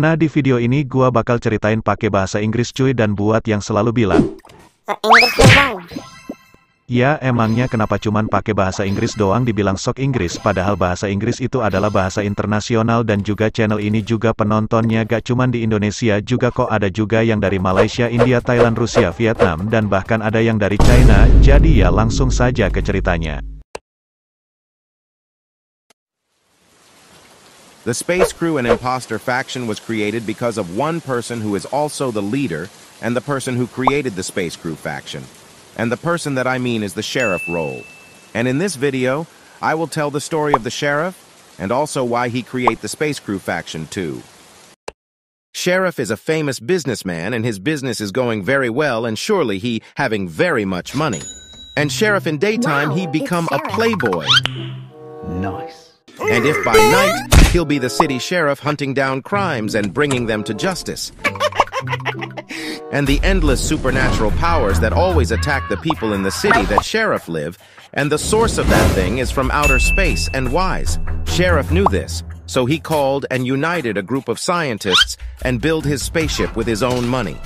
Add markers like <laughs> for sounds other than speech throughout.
Nah di video ini gua bakal ceritain pakai bahasa Inggris cuy dan buat yang selalu bilang, doang. ya emangnya kenapa cuman pakai bahasa Inggris doang dibilang sok Inggris padahal bahasa Inggris itu adalah bahasa internasional dan juga channel ini juga penontonnya gak cuman di Indonesia juga kok ada juga yang dari Malaysia, India, Thailand, Rusia, Vietnam dan bahkan ada yang dari China, jadi ya langsung saja ke ceritanya. The Space Crew and Imposter faction was created because of one person who is also the leader and the person who created the Space Crew faction. And the person that I mean is the Sheriff role. And in this video, I will tell the story of the Sheriff and also why he create the Space Crew faction too. Sheriff is a famous businessman and his business is going very well and surely he having very much money. And Sheriff in daytime Wow, he become a playboy. Nice. And if by night, he'll be the city sheriff hunting down crimes and bringing them to justice. <laughs> And the endless supernatural powers that always attack the people in the city that Sheriff live, and the source of that thing is from outer space and wise. Sheriff knew this, so he called and united a group of scientists and built his spaceship with his own money.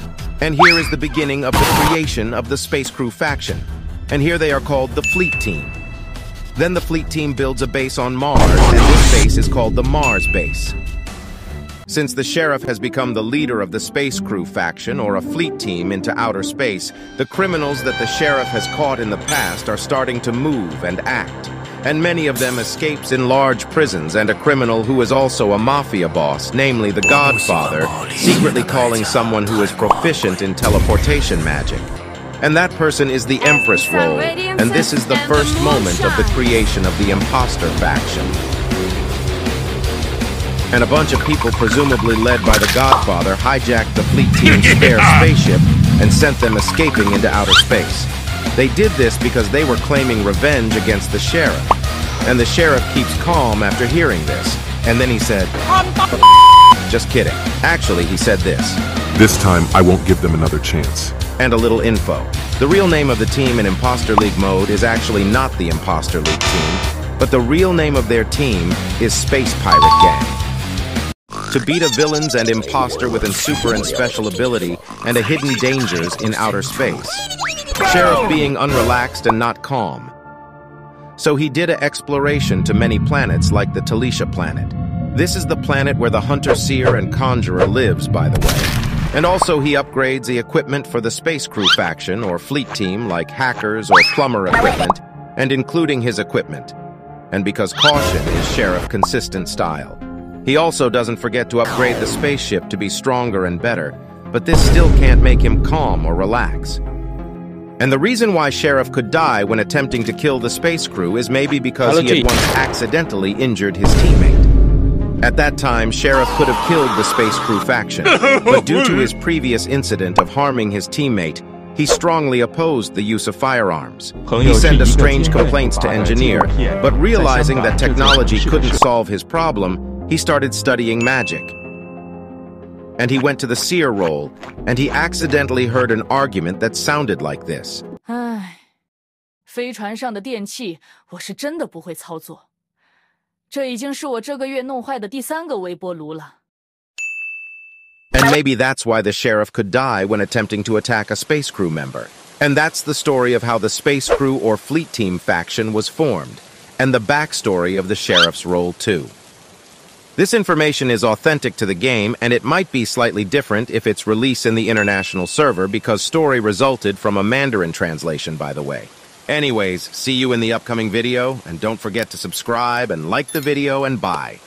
And here is the beginning of the creation of the Space Crew faction. And here they are called the Fleet Team. Then the fleet team builds a base on Mars, and this base is called the Mars Base. Since the sheriff has become the leader of the space crew faction or a fleet team into outer space, the criminals that the sheriff has caught in the past are starting to move and act. And many of them escapes in large prisons and a criminal who is also a mafia boss, namely the Godfather, secretly calling someone who is proficient in teleportation magic. And that person is the Empress role, and this is the first moment of the creation of the imposter faction. And a bunch of people, presumably led by the Godfather, hijacked the fleet <laughs> team's spare spaceship and sent them escaping into outer space. They did this because they were claiming revenge against the sheriff. And the sheriff keeps calm after hearing this. And then he said, Just kidding. Actually, he said this. This time, I won't give them another chance. And a little info. The real name of the team in Imposter League mode is actually not the Imposter League team, but the real name of their team is Space Pirate Gang. To beat a villains and imposter with a super and special ability and a hidden dangers in outer space. Sheriff being unrelaxed and not calm. So he did an exploration to many planets like the Talisha planet. This is the planet where the Hunter Seer and Conjurer lives, by the way. And also he upgrades the equipment for the space crew faction or fleet team like hackers or plumber equipment, and including his equipment. And because caution is Sheriff consistent style. He also doesn't forget to upgrade the spaceship to be stronger and better, but this still can't make him calm or relax. And the reason why Sheriff could die when attempting to kill the space crew is maybe because he had once accidentally injured his teammate. At that time, Sheriff could have killed the space crew faction, <laughs> but due to his previous incident of harming his teammate, he strongly opposed the use of firearms. He sent a strange complaints to engineer, but realizing that technology couldn't solve his problem, he started studying magic. And he went to the seer role, and he accidentally heard an argument that sounded like this. <sighs> 唉，飞船上的电器我是真的不会操作， 这已经是我这个月弄坏的第三个微波炉了。 And maybe that's why the sheriff could die when attempting to attack a space crew member. And that's the story of how the space crew or fleet team faction was formed, and the backstory of the sheriff's role too. This information is authentic to the game, and it might be slightly different if it's released in the international server because story resulted from a Mandarin translation, by the way. Anyways, see you in the upcoming video, and don't forget to subscribe and like the video and bye.